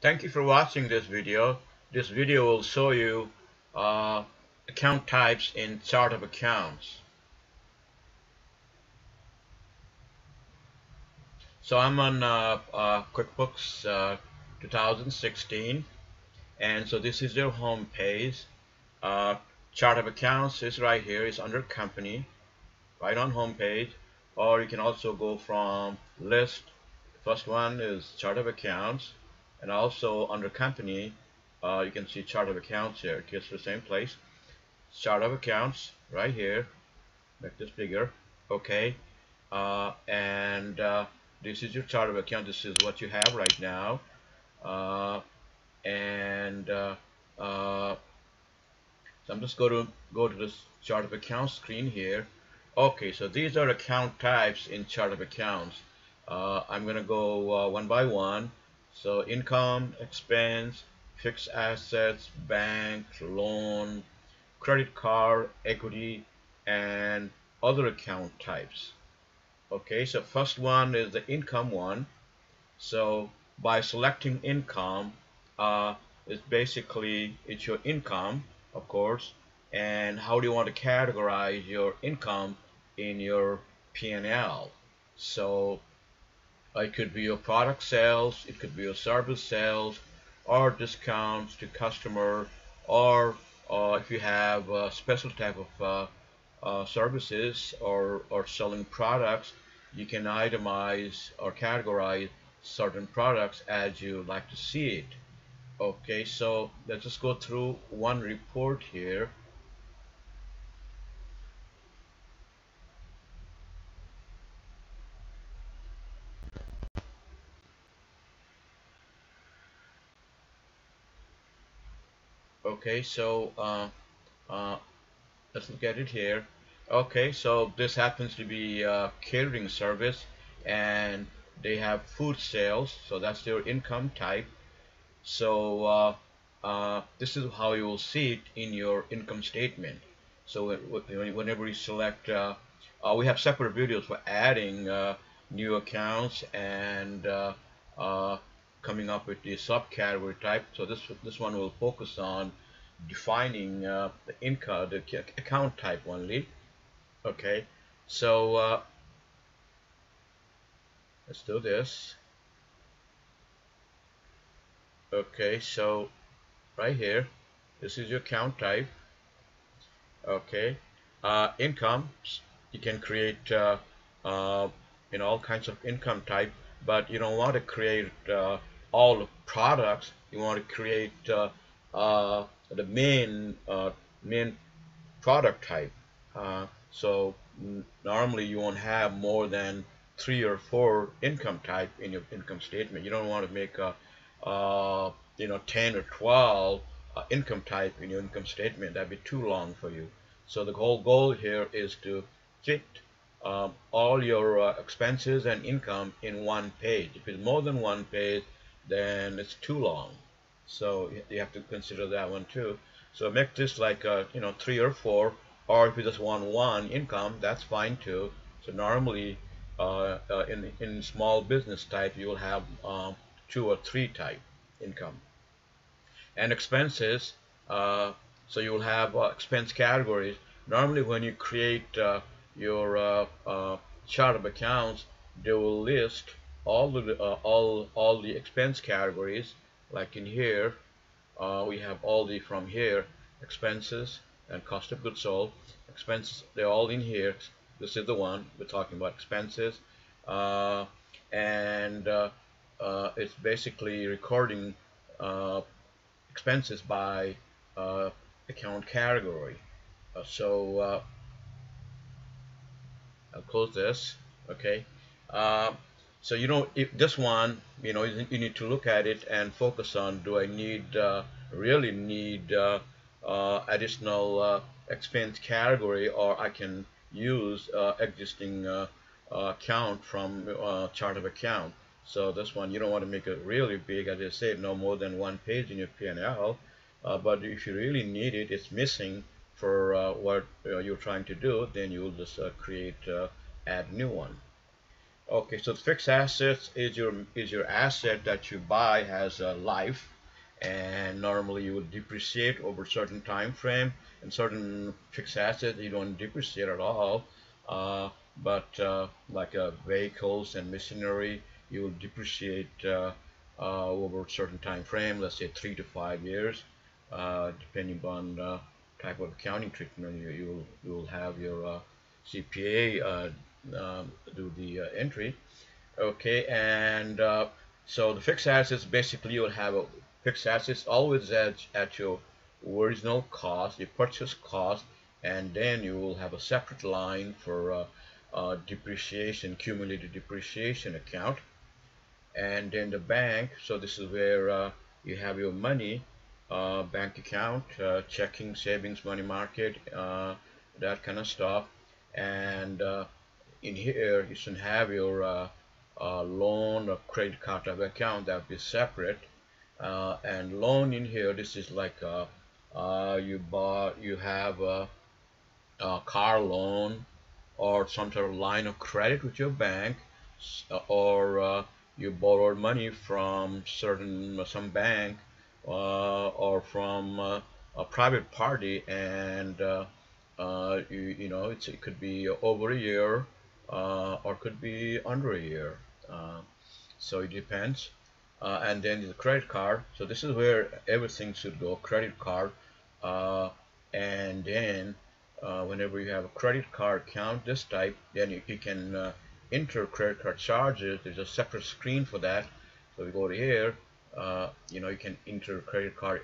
Thank you for watching this video. This video will show you uh, account types in chart of accounts. So I'm on uh, uh, QuickBooks uh, 2016 and so this is your home page. Uh, chart of accounts is right here. It's under company right on home page or you can also go from list. First one is chart of accounts and also under company uh, you can see chart of accounts here. It gets to the same place. Chart of accounts right here. Make this bigger. Okay. Uh, and uh, this is your chart of account. This is what you have right now. Uh, and uh, uh, so I'm just going to go to this chart of accounts screen here. Okay so these are account types in chart of accounts. I'm gonna go one by one so income, expense, fixed assets, bank, loan, credit card, equity, and other account types. Okay, so first one is the income one. So by selecting income, uh, it's basically it's your income, of course, and how do you want to categorize your income in your P&L. So it could be your product sales, it could be your service sales, or discounts to customer, or uh, if you have a special type of uh, uh, services or, or selling products, you can itemize or categorize certain products as you like to see it. Okay, so let's just go through one report here. Okay so uh, uh, let's look at it here. Okay so this happens to be a catering service and they have food sales so that's their income type. So uh, uh, this is how you will see it in your income statement. So whenever you select uh, uh, we have separate videos for adding new accounts and coming up with the subcategory type. So this this one will focus on defining uh, the income, the account type only. Okay, so uh, let's do this. Okay, so right here, this is your account type. Okay, uh, income, you can create uh, uh, know all kinds of income type, but you don't want to create uh, all products. You want to create uh, uh, the main uh, main product type. Uh, so normally you won't have more than three or four income type in your income statement. You don't want to make a uh, you know 10 or 12 uh, income type in your income statement. That'd be too long for you. So the whole goal here is to fit um, all your uh, expenses and income in one page. If it's more than one page, then it's too long. So you have to consider that one too. So make this like uh, you know three or four, or if you just want one income, that's fine too. So normally uh, uh, in in small business type, you will have um, two or three type income. And expenses, uh, so you will have uh, expense categories. Normally, when you create uh, your chart of accounts, they will list all the all all the expense categories like in here uh, we have all the from here expenses and cost of goods sold. Expenses they're all in here. This is the one we're talking about expenses. Uh, and uh, uh it's basically recording uh, expenses by uh, account category. So I'll close this okay so you know if this one you know you need to look at it and focus on do I need uh, really need uh, uh, additional uh, expense category or I can use uh, existing uh, account from chart of account. So this one you don't want to make it really big as I said no more than one page in your P&L but if you really need it it's missing for what you're trying to do then you'll just create add new one Okay, so fixed assets is your is your asset that you buy has a life, and normally you will depreciate over certain time frame. And certain fixed assets you don't depreciate at all, uh, but uh, like uh, vehicles and machinery, you will depreciate uh, uh, over a certain time frame. Let's say three to five years, uh, depending on type of accounting treatment. You you will, you will have your CPA um, do the uh, entry. Okay and uh, so the fixed assets basically you'll have a fixed assets always at, at your original cost your purchase cost and then you will have a separate line for uh, uh, depreciation cumulative depreciation account. And then the bank so this is where uh, you have your money uh, bank account checking savings money market that kind of stuff. And in here you should have your uh, uh, loan or credit card type account. That will be separate. Uh, and loan in here this is like uh, uh, you bought you have a, a, car loan or some sort of line of credit with your bank or uh, you borrowed money from certain some bank or from a private party. And you, you know it could be over a year or could be under a year. Uh, so it depends. Uh, and then the credit card. So this is where everything should go. Credit card, and then whenever you have a credit card account this type, then you, you can enter credit card charges. There's a separate screen for that. So we go to here. Uh, you know, you can enter credit card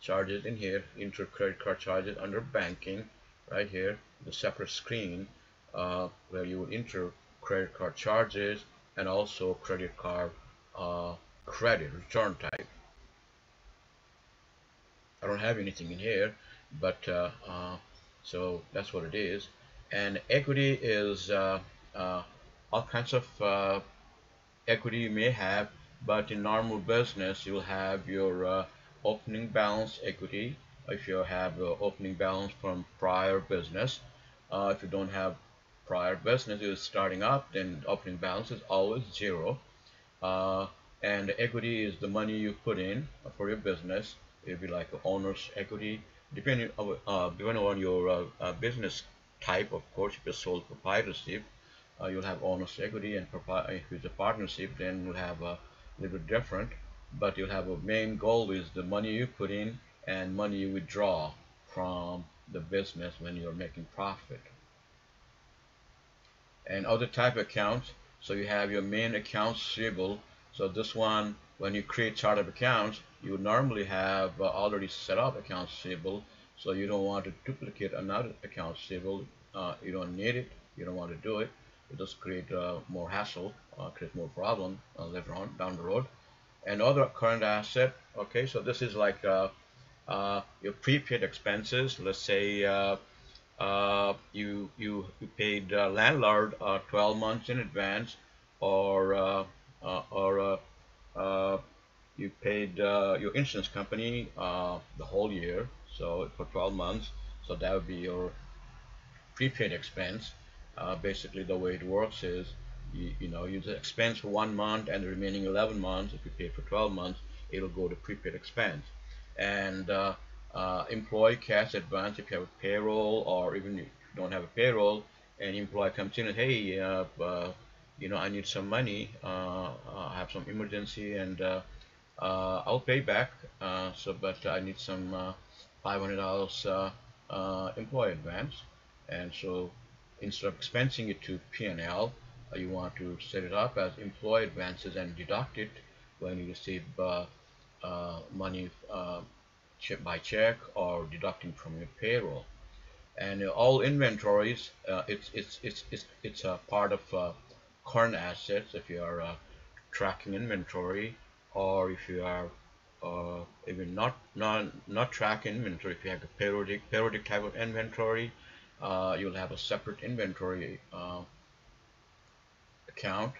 charges in here, enter credit card charges under banking, right here, the separate screen uh, where you would enter credit card charges and also credit card uh, credit return type. I don't have anything in here, but uh, uh so that's what it is. And equity is uh, all kinds of equity you may have, but in normal business you'll have your opening balance equity if you have opening balance from prior business. if you don't have prior business is starting up, then opening balance is always zero. Uh, and equity is the money you put in for your business. It'll be like owner's equity, depending on, uh, depending on your uh, uh, business type. Of course, if you're sole proprietorship, uh, you'll have owner's equity, and if it's a partnership, then you'll have a little bit different. But you'll have a main goal is the money you put in and money you withdraw from the business when you're making profit and other type accounts. So you have your main accounts receivable. So this one when you create chart of accounts you would normally have uh, already set up accounts receivable. So you don't want to duplicate another accounts receivable. Uh, you don't need it. You don't want to do it. It just create uh, more hassle uh, create more problem uh, later on down the road. And other current asset okay so this is like uh, your prepaid expenses. Let's say uh, you you you paid uh, landlord uh, 12 months in advance or uh, uh, or you paid your insurance company the whole year so for 12 months. So that would be your prepaid expense. Basically the way it works is you, you know you expense for one month and the remaining 11 months if you pay for 12 months it'll go to prepaid expense. And uh, employee cash advance if you have a payroll or even you don't have a payroll and employee comes in and hey uh, uh, you know I need some money uh, I have some emergency and uh, uh, I'll pay back so but I need some $500 employee advance. And so instead of expensing it to P&L you want to set it up as employee advances and deduct it when you receive money by check or deducting from your payroll. And all inventories uh, it's it's it's it's it's a part of uh, current assets if you are uh, tracking inventory or if you are uh, even not not not tracking inventory. If you have a periodic periodic type of inventory uh, you'll have a separate inventory uh, account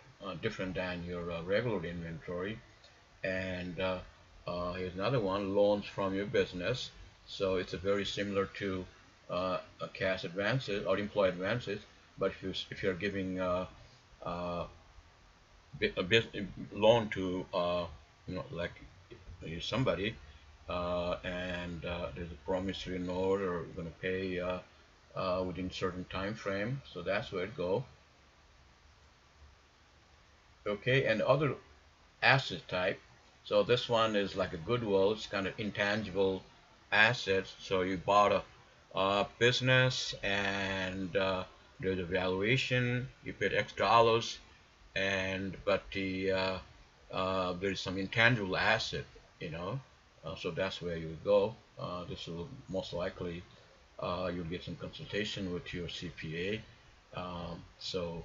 different than your regular inventory. And uh, here's another one, loans from your business. So it's a very similar to uh, cash advances or employee advances. But if, you, if you're giving uh, uh, a loan to uh, you know like somebody uh, and uh, there's a promissory note or you're going to pay within certain time frame so that's where it go okay and other asset type so this one is like a goodwill it's kind of intangible assets. So you bought a, a business and uh, there's a valuation you paid X dollars and but the uh, uh, there's some intangible asset you know? Uh, so that's where you go. Uh, this will most likely uh, you'll get some consultation with your CPA um, so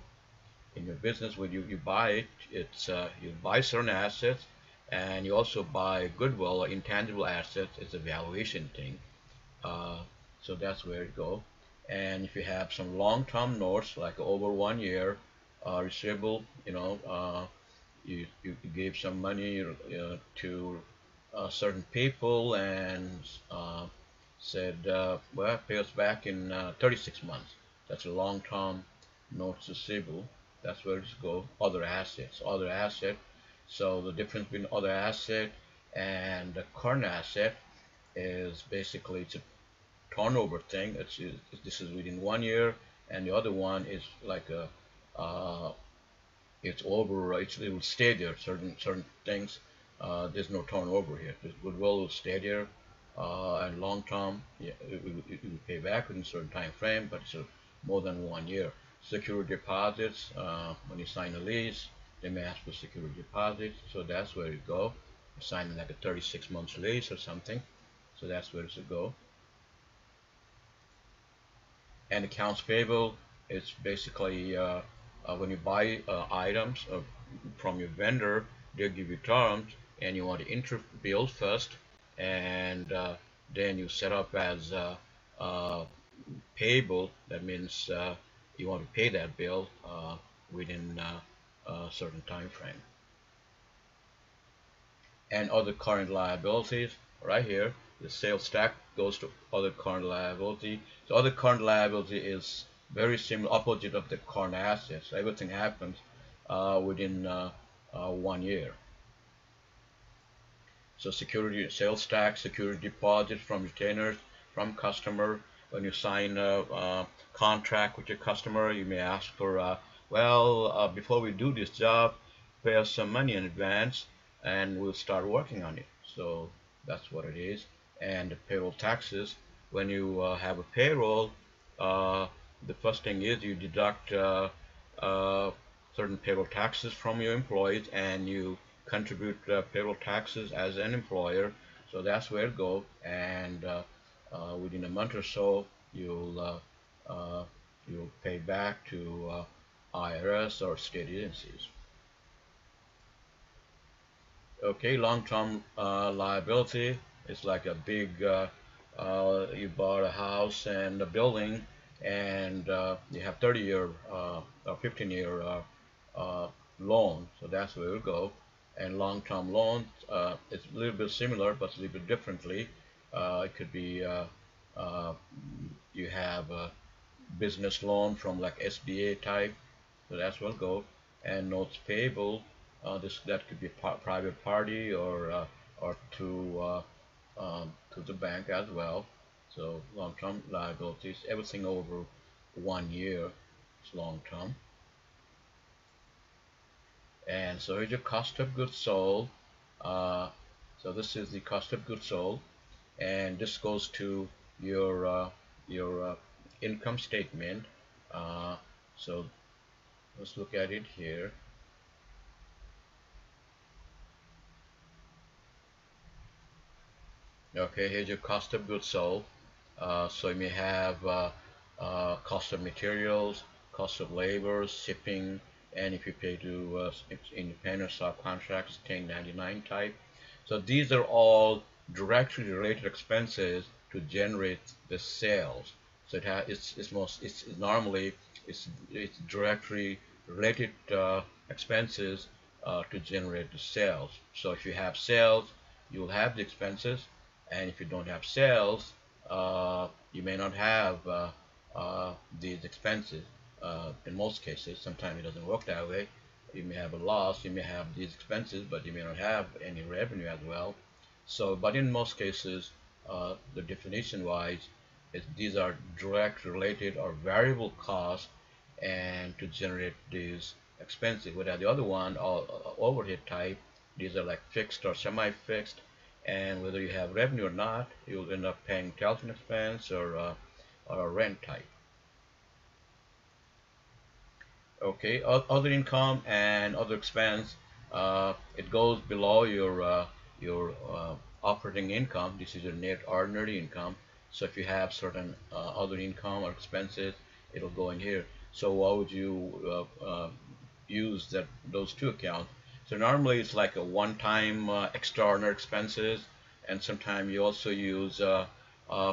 in your business when you, you buy it it's you buy certain assets and you also buy goodwill or intangible assets it's a valuation thing. So that's where you go. And if you have some long-term notes like over one year uh, receivable you know uh, you, you gave some money uh, to uh, certain people and uh, said uh, well pay us back in 36 months. That's a long-term notes receivable. That's where it's go. Other assets. Other asset so the difference between other asset and the current asset is basically it's a turnover thing. It's, this is within one year, and the other one is like a uh, it's over. It's, it will stay there. Certain certain things. Uh, there's no turnover here. The goodwill will stay there, uh, and long term, yeah, it, it, it, will pay back within a certain time frame, but it's more than one year. Security deposits. Uh, when you sign a lease, they may ask for security deposits, so that's where you go. You sign like a 36 months lease or something, so that's where it should go and accounts payable it's basically uh, uh, when you buy uh, items uh, from your vendor they'll give you terms and you want to enter bill first and uh, then you set up as uh, payable that means you want to pay that bill within a certain time frame and other current liabilities right here the sales tax goes to other current liability. So other current liability is very similar, opposite of the current assets. Everything happens uh, within uh, uh, one year. So security, sales tax, security deposits from retainers, from customer. When you sign a, a contract with your customer, you may ask for, uh, well, uh, before we do this job, pay us some money in advance, and we'll start working on it. So that's what it is and payroll taxes. When you uh, have a payroll, uh, the first thing is you deduct uh, uh certain payroll taxes from your employees and you contribute uh, payroll taxes as an employer. So that's where it goes. And within a month or so, you'll you'll pay back to IRS or state agencies. Okay, long-term liability it's like a big, uh, uh, you bought a house and a building and uh, you have 30 year uh, or 15 year uh, uh, loan. So that's where we'll go. And long-term loan, it's a little bit similar, but a little bit differently. it could be you have a business loan from like SBA type. So that's where we'll go. And notes payable, this that could be private party or or to um, to the bank as well. So long-term liabilities, everything over one year is long-term. And so here's your cost of goods sold. Uh, so this is the cost of goods sold, and this goes to your uh, your uh, income statement. Uh, so let's look at it here. okay here's your cost of goods sold. Uh, so you may have uh, uh, cost of materials cost of labor shipping and if you pay to uh, independent subcontractors 1099 type. So these are all directly related expenses to generate the sales. So it it's, it's most it's normally it's it's directly related uh, expenses uh, to generate the sales. So if you have sales you'll have the expenses and if you don't have sales uh, you may not have uh, uh, these expenses. Uh, in most cases sometimes it doesn't work that way. You may have a loss you may have these expenses but you may not have any revenue as well. So but in most cases the definition wise is these are direct related or variable costs and to generate these expenses whereas the other one all overhead type these are like fixed or semi-fixed and whether you have revenue or not you'll end up paying telephone expense or uh, or rent type. Okay other income and other expense uh, it goes below your uh, your uh, operating income. This is your net ordinary income. So if you have certain uh, other income or expenses it'll go in here so why would you uh, uh, use that those two accounts? So normally it's like a one-time extraordinary expenses and sometimes you also use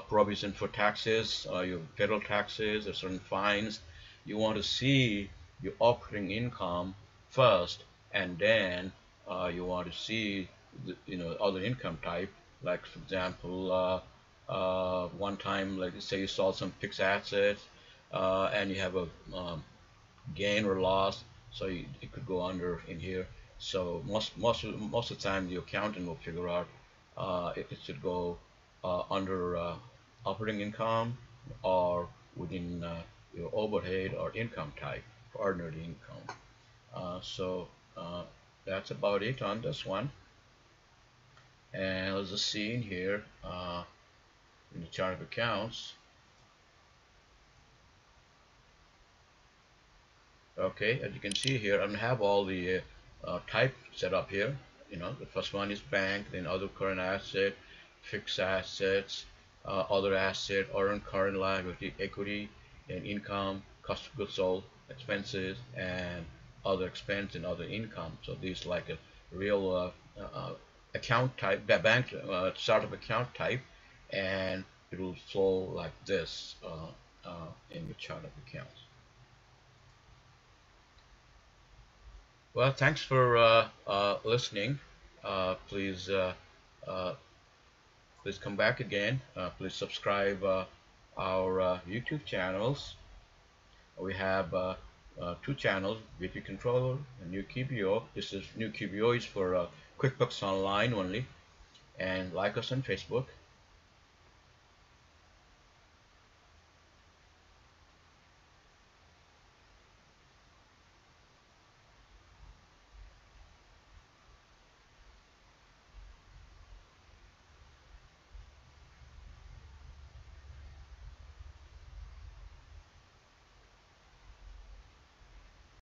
provision for taxes your federal taxes or certain fines. You want to see your operating income first and then uh, you want to see the, you know other income type like for example uh, uh, one time like say you sold some fixed assets uh, and you have a um, gain or loss so you, it could go under in here so most most of, most of the time the accountant will figure out uh, if it should go uh, under operating income or within your overhead or income type ordinary income. Uh, so uh, that's about it on this one. And just see in here uh, in the chart of accounts. Okay, as you can see here, I have all the uh, type set up here. You know, the first one is bank, then other current asset, fixed assets, uh, other asset, earned current liability, equity, and income, cost of goods sold, expenses and other expense and other income. So these like a real uh, uh, account type, the bank uh, sort of account type, and it will flow like this uh, uh, in your chart of accounts. Well, thanks for uh, listening. please please come back again. please subscribe our YouTube channels we have uh, uh, two channels, VP Controller and New QBO. This is New QBO is for uh, QuickBooks Online only. And like us on Facebook